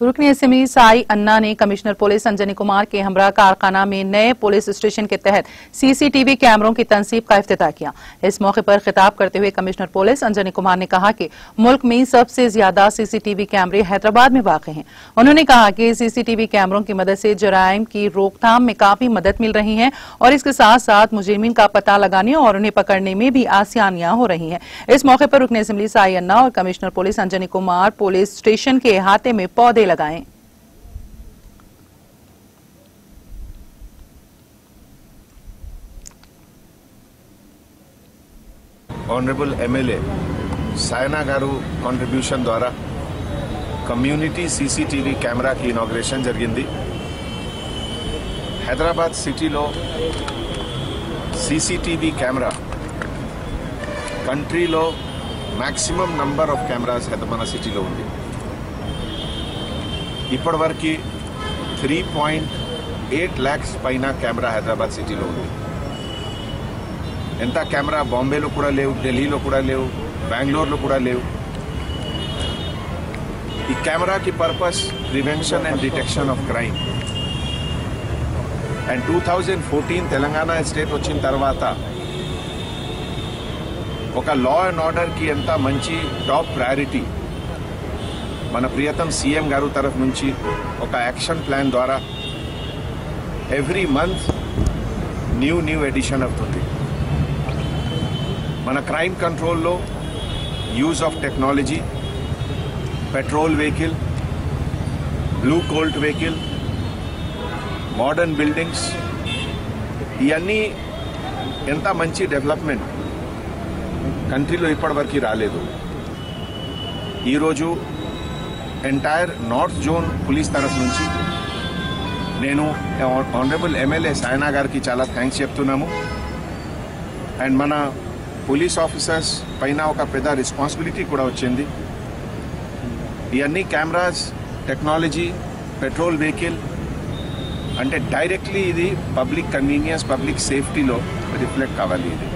रुकन असेंबली साई अन्ना ने commissioner police Anjani Kumar के हमरा कारखाना में नए पुलिस स्टेशन के तहत सीसीटीवी कैमरों की तनसीब का इफ्तिताह किया। इस मौके पर खिताब करते हुए कमिश्नर पुलिस अंजनी कुमार ने कहा कि मुल्क में सबसे ज़्यादा सीसीटीवी कैमरे हैदराबाद में वाक़ हैं। उन्होंने कहा कि सीसीटीवी कैमरों की मदद से जराइम की रोकथाम में काफ़ी मदद मिल रही है और इसके साथ साथ मुजरिमीन का पता लगाने और उन्हें पकड़ने में भी आसानियाँ हो रही हैं। इस मौके पर रुकन असेंबली साई अन्ना और commissioner police Anjani Kumar police station के अहाते में पौधे लगाएं ఆనరబుల్ ఎమ్మెల్యే సాయనా గారు కాంట్రిబ్యూషన్ ద్వారా కమ్యూనిటీ సీసీటీవీ కెమెరాకి ఇనాగ్రేషన్ జరిగింది హైదరాబాద్ సిటీలో సీసీటీవీ కెమెరా కంట్రీలో మ్యాక్సిమం నంబర్ ఆఫ్ కెమెరాస్ మన సిటీలో ఉంది ఇప్పటివరకు త్రీ పాయింట్ ఎయిట్ ల్యాక్స్ పైన కెమెరా హైదరాబాద్ సిటీలో ఉంది ఎంత కెమెరా బాంబేలో కూడా లేవు ఢిల్లీలో కూడా లేవు బెంగళూరులో కూడా లేవు ఈ కెమెరాకి purpose prevention and detection of crime and two thousand fourteen Telangana state వచ్చిన తర్వాత ఒక లా అండ్ ఆర్డర్కి ఎంత మంచి టాప్ ప్రయారిటీ మన ప్రియతం సీఎం గారు తరఫు నుంచి ఒక యాక్షన్ ప్లాన్ ద్వారా every month new new edition అవుతుంది. మన క్రైమ్ కంట్రోల్లో use of technology patrol vehicle blue colt vehicle modern buildings ఇవన్నీ ఎంత మంచి డెవలప్మెంట్ కంట్రీలో ఇప్పటివరకు రాలేదు. ఈరోజు ఎంటైర్ నార్త్ జోన్ పోలీస్ తరఫు నుంచి నేను ఆనరబుల్ ఎమ్మెల్యే సాయనా గారికి చాలా థ్యాంక్స్ చెప్తున్నాము. అండ్ మన పోలీస్ ఆఫీసర్స్ పైన ఒక పెద్ద రెస్పాన్సిబిలిటీ కూడా వచ్చింది. ఇవన్నీ కెమెరాస్ టెక్నాలజీ పెట్రోల్ వెహికల్ అంటే డైరెక్ట్లీ ఇది పబ్లిక్ కన్వీనియన్స్ పబ్లిక్ సేఫ్టీలో రిఫ్లెక్ట్ కావాలి ఇది.